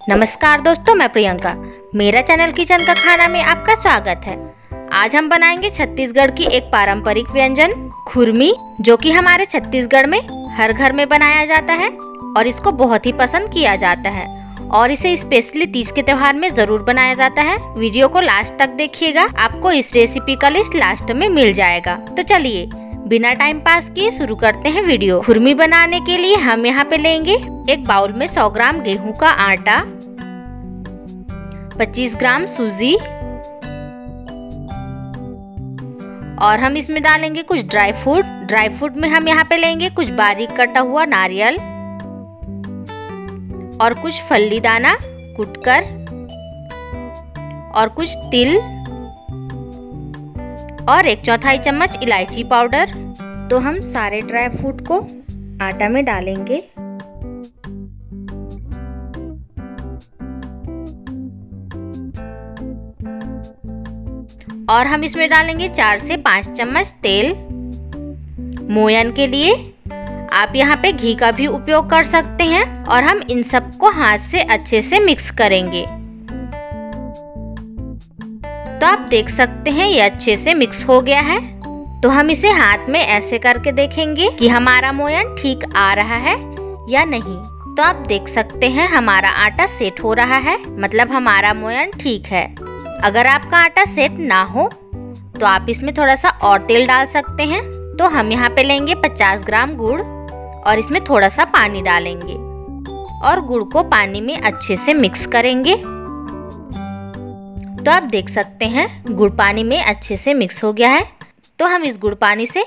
नमस्कार दोस्तों, मैं प्रियंका। मेरा चैनल किचन का खाना में आपका स्वागत है। आज हम बनाएँगे छत्तीसगढ़ की एक पारंपरिक व्यंजन, खुरमी, जो कि हमारे छत्तीसगढ़ में हर घर में बनाया जाता है और इसको बहुत ही पसंद किया जाता है। और इसे स्पेशली तीज के त्योहार में ज़रूर बनाया जाता है। वीडियो को लास्ट तक देखिएगा, आपको इस रेसिपी का लिस्ट लास्ट में मिल जाएगा। तो चलिए बिना टाइम पास किए शुरू करते हैं वीडियो खुरमी बनाने के लिए हम यहाँ पे लेंगे एक बाउल में 100 ग्राम गेहूँ का आटा 25 ग्राम सूजी, और हम इसमें डालेंगे कुछ ड्राई फ्रूट ड्राई फ्रूट में हम यहाँ पे लेंगे कुछ बारीक कटा हुआ नारियल और कुछ फल्ली दाना कुटकर और कुछ तिल और एक चौथाई चम्मच इलायची पाउडर। तो हम सारे ड्राई फ्रूट को आटा में डालेंगे। और हम इसमें डालेंगे चार से पाँच चम्मच तेल। मोयन के लिए आप यहाँ पे घी का भी उपयोग कर सकते हैं और हम इन सबको हाथ से अच्छे से मिक्स करेंगे। तो आप देख सकते हैं ये अच्छे से मिक्स हो गया है। तो हम इसे हाथ में ऐसे करके देखेंगे कि हमारा मोयन ठीक आ रहा है या नहीं। तो आप देख सकते हैं हमारा आटा सेट हो रहा है मतलब हमारा मोयन ठीक है। अगर आपका आटा सेट ना हो तो आप इसमें थोड़ा सा और तेल डाल सकते हैं। तो हम यहाँ पे लेंगे 50 ग्राम गुड़ और इसमें थोड़ा सा पानी डालेंगे और गुड़ को पानी में अच्छे से मिक्स करेंगे। तो आप देख सकते हैं, गुड़ पानी में अच्छे से मिक्स हो गया है। तो हम इस गुड़ पानी से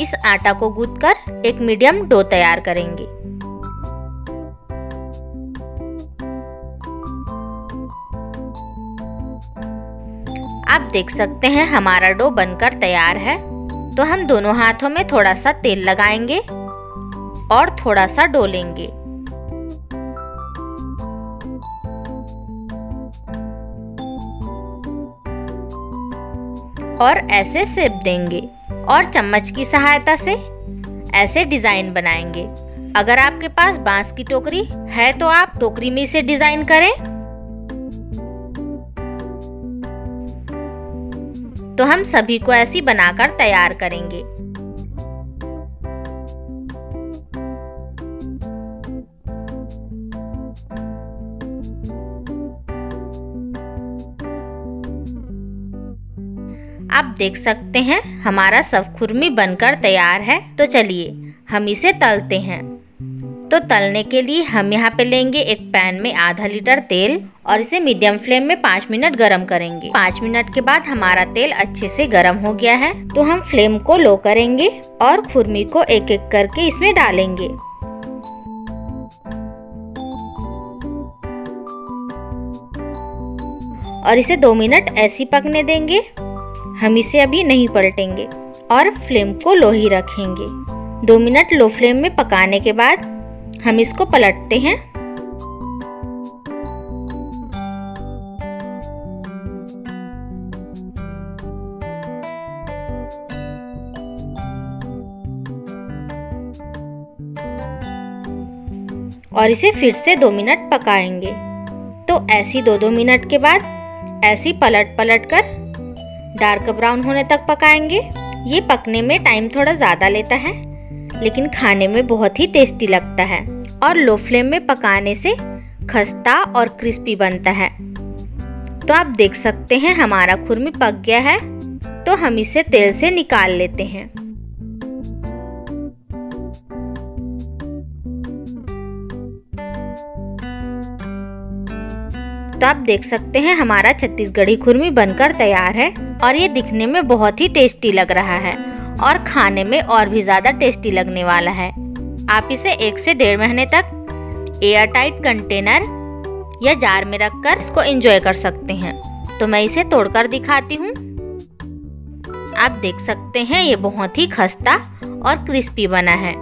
इस आटा को गूंद कर एक मीडियम डो तैयार करेंगे। आप देख सकते हैं, हमारा डो बनकर तैयार है। तो हम दोनों हाथों में थोड़ा सा तेल लगाएँगे और थोड़ा सा डोलेंगे और ऐसे सेप देंगे और चम्मच की सहायता से ऐसे डिज़ाइन बनाएँगे। अगर आपके पास बाँस की टोकरी है तो आप टोकरी में इसे डिज़ाइन करें। तो हम सभी को ऐसी बनाकर तैयार करेंगे। आप देख सकते हैं, हमारा सब खुरमी बनकर तैयार है। तो चलिए, हम इसे तलते हैं। तो तलने के लिए हम यहाँ पे लेंगे एक पैन में आधा लीटर तेल और इसे मीडियम फ्लेम में पाँच मिनट गरम करेंगे। पाँच मिनट के बाद हमारा तेल अच्छे से गरम हो गया है। तो हम फ्लेम को लो करेंगे और खुरमी को एक एक करके इसमें डालेंगे। और इसे दो मिनट ऐसी पकने देंगे। हम इसे अभी नहीं पलटेंगे और फ्लेम को लो ही रखेंगे। दो मिनट लो फ्लेम में पकाने के बाद हम इसको पलटते हैं। और इसे फिर से दो मिनट पकाएँगे। तो ऐसी दो दो मिनट के बाद ऐसी पलट पलट कर डार्क ब्राउन होने तक पकाएँगे। ये पकने में टाइम थोड़ा ज़्यादा लेता है, लेकिन खाने में बहुत ही टेस्टी लगता है और लो फ्लेम में पकाने से खस्ता और क्रिस्पी बनता है। तो आप देख सकते हैं हमारा खुरमी पक गया है तो हम इसे तेल से निकाल लेते हैं। तो आप देख सकते हैं हमारा छत्तीसगढ़ी खुरमी बनकर तैयार है और ये दिखने में बहुत ही टेस्टी लग रहा है और खाने में और भी ज़्यादा टेस्टी लगने वाला है। आप इसे एक से डेढ़ महीने तक एयर टाइट कंटेनर या जार में रखकर इसको एंजॉय कर सकते हैं। तो मैं इसे तोड़कर दिखाती हूँ। आप देख सकते हैं ये बहुत ही खस्ता और क्रिस्पी बना है।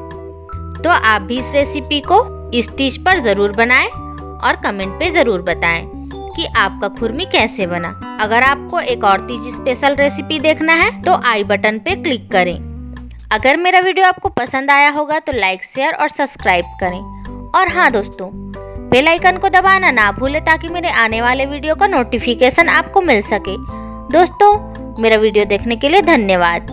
तो आप भी इस रेसिपी को इस तीज पर ज़रूर बनाएँ और कमेंट पे ज़रूर बताएँ। कि आपका खुरमी कैसे बना। अगर आपको एक और तीज स्पेशल रेसिपी देखना है तो आई बटन पे क्लिक करें। अगर मेरा वीडियो आपको पसंद आया होगा तो लाइक शेयर और सब्सक्राइब करें। और हाँ दोस्तों बेल आइकन को दबाना ना भूले, ताकि मेरे आने वाले वीडियो का नोटिफिकेशन आपको मिल सके। दोस्तों, मेरा वीडियो देखने के लिए धन्यवाद।